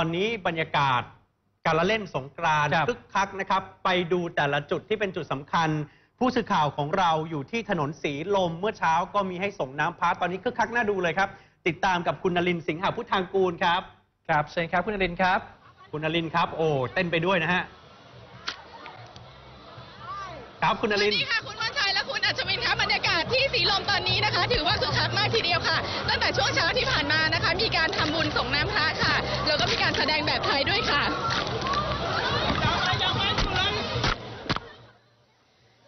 ตอนนี้บรรยากาศการละเล่นสงกรานต์ครับ คึกคักนะครับ ไปดูแต่ละจุดที่เป็นจุดสำคัญ ผู้สื่อข่าวของเราอยู่ที่ถนนสีลมเมื่อเช้าก็มีให้ส่งน้ำพัดตอนนี้คึกคักน่าดูเลยครับ ติดตามกับคุณนลินทร์สิงหาพุทธางกูลครับ ครับเชิญครับคุณนรินทร์ครับ คุณนลินทร์ครับ โอ้เต้นไปด้วยนะฮะครับคุณนสลิวันสทร์ ดีค่ะคุณวัาศที่สีลมตอนนี้นะคะ ถือว่าคึกคักมากทีเดียวค่ะ ตั้งแต่ช่วงเช้าที่ผ่านมานะคะ มีการทำบุญส่งน้ำพระค่ะ แล้วก็มีการแสดงแบบไทยด้วยค่ะ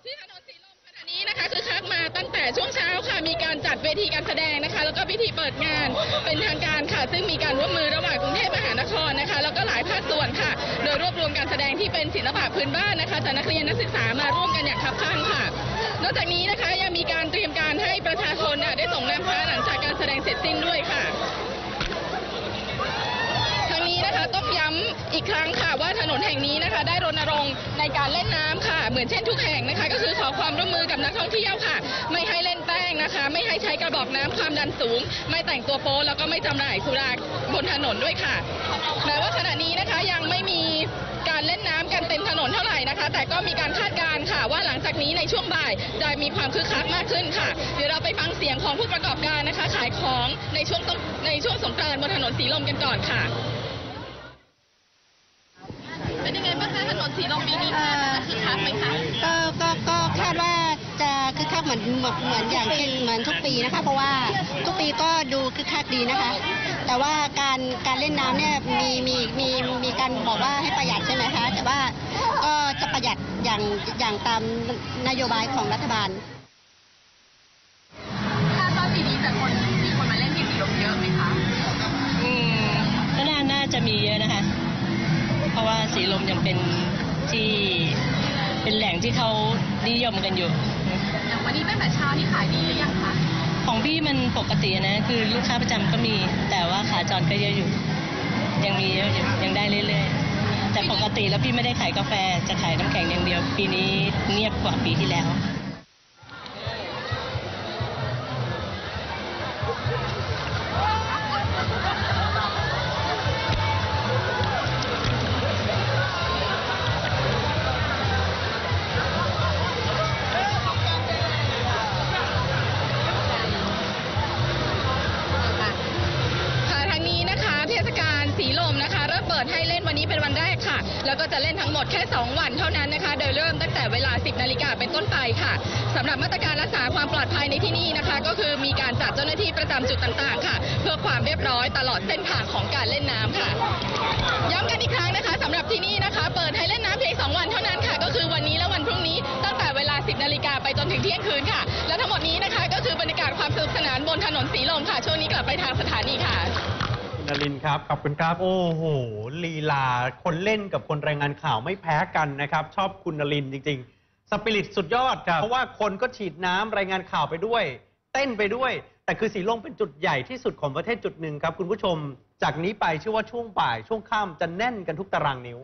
ที่ถนนสีลมขณะนี้นะคะคือคักมาตั้งแต่ช่วงเช้าค่ะมีการจัดเวทีการแสดงนะคะ แล้วก็พิธีเปิดงานเป็นทางการค่ะ ซึ่งมีการร่วมมือระหว่างกรุงเทพมหานครนะคะ แล้วก็หลายภาคส่วนค่ะ โดยรวบรวมการแสดงที่เป็นศิลปะพื้นบ้านนะคะจากนักเรียนนักศึกษามาร่วมกันอย่างคับข้างค่ะ นอกจากนี้นะคะยังมีการเตรียมการให้ประชาชนได้ส่งน้ำพระหลังจากการแสดงเสร็จสิ้นด้วยค่ะทั้งนี้นะคะต้องย้ำอีกครั้งค่ะว่าถนนแห่งนี้นะคะ ได้รณรงค์ในการเล่นน้ำค่ะ เหมือนเช่นทุกแห่งนะคะ ก็คือขอความร่วมมือกับนักท่องเที่ยวค่ะ ไม่ให้เล่นแป้งนะคะ ไม่ให้ใช้กระบอกน้ำความดันสูง ไม่แต่งตัวโป๊แล้วก็ไม่จำหน่ายสุราบนถนนด้วยค่ะแม้ว่าขณะนี้นะคะยังไม่มีการเล่นน้ำกันเต็มถนนเท่าไหร่นะคะ แต่ก็มีการคาดการ ค่ะ ว่าหลังจากนี้ในช่วงบ่ายจะมีความคึกคักมากขึ้นค่ะ เดี๋ยวเราไปฟังเสียงของผู้ประกอบการนะคะ ขายของในช่วงในช่วงสงกรานต์บนถนนสีลมกันก่อนค่ะเป็นยังไงบ้างคะถนนสีลมปีนี้คะคึกคักไหมคะก็ก็ก็คาดว่าจะคึกคักเหมือนเหมือนอย่างเช่นเหมือนทุกปีนะคะ เพราะว่าทุกปีก็ดูคึกคักดีนะคะ แต่ว่าการการเล่นน้ำเนี่ยมีมีมีมีการบอกว่าให้ประหยัดใช่ไหมคะ แต่ว่าก็จะประหยัด อย่างอย่างตามนโยบายของรัฐบาลคาดว่าปีนี้จะคนมีคนมาเล่นที่สีลมเยอะไหมคะอืมก็น่าน่าจะมีเยอะนะคะ เพราะว่าสีลมยังเป็นที่เป็นแหล่งที่เขานิยมกันอยู่อย่างวันนี้ตั้งแต่เช้านี่ขายดีหรือยังคะ ของพี่มันปกตินะ คือลูกค้าประจำก็มี แต่ว่าขาจรก็เยอะอยู่ ยังมีเยอะอยู่ยังได้เรื่อยๆ แต่ปกติแล้วพี่ไม่ได้ขายกาแฟจะขายน้ำแข็งอย่างเดียวปีนี้เงียบกว่าปีที่แล้ว ปิดให้เล่นวันนี้เป็นวันแรกค่ะ แล้วก็จะเล่นทั้งหมดแค่ 2 วันเท่านั้นนะคะ โดยเริ่มตั้งแต่เวลา 10 นาฬิกาเป็นต้นไปค่ะสำหรับมาตรการรักษาความปลอดภัยในที่นี่นะคะ ก็คือมีการจัดเจ้าหน้าที่ประจำจุดต่างๆ ค่ะ เพื่อความเรียบร้อยตลอดเส้นทางของการเล่นน้ำค่ะ ย้ำกันอีกครั้งนะคะสำหรับที่นี่นะคะ เปิดให้เล่นน้ำเพียง 2 วันเท่านั้นค่ะ ก็คือวันนี้และวันพรุ่งนี้ตั้งแต่เวลา 10 นาฬิกาไปจนถึงเที่ยงคืนค่ะ และทั้งหมดนี้นะคะ ก็คือบรรยากาศความสนุกสนานบนถนนสีลมค่ะ ช่วงนี้กลับไปทางสถานีค่ะ นลินทร์ครับ ขอบคุณครับ โอ้โห ลีลา คนเล่นกับคนรายงานข่าวไม่แพ้กันนะครับ ชอบคุณนลินทร์จริง ๆ สปิริตสุดยอดเพราะว่าคนก็ฉีดน้ำรายงานข่าวไปด้วย เต้นไปด้วย แต่คือสีลมเป็นจุดใหญ่ที่สุดของประเทศจุดหนึ่งครับ คุณผู้ชม จากนี้ไปเชื่อว่าช่วงบ่ายช่วงค่ำจะแน่นกันทุกตารางนิ้ว